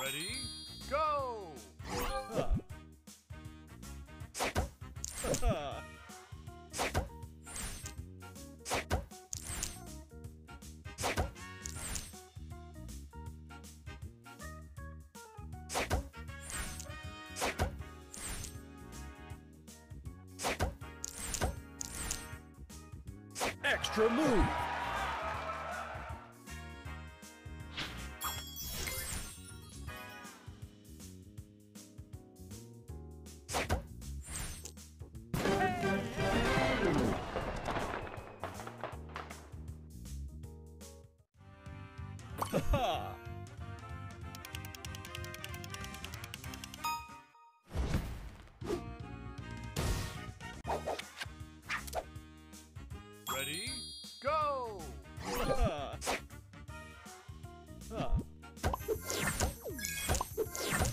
Ready? Go! Extra move.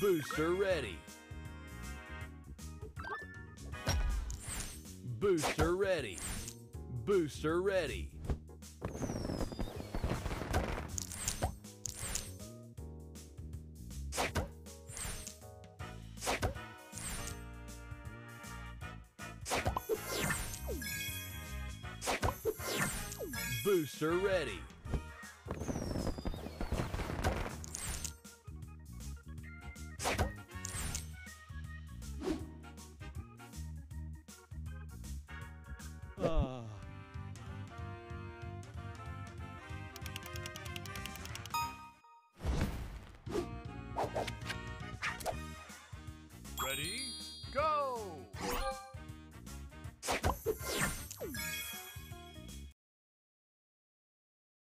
Booster ready. Booster ready. Booster ready. Booster ready. Ah.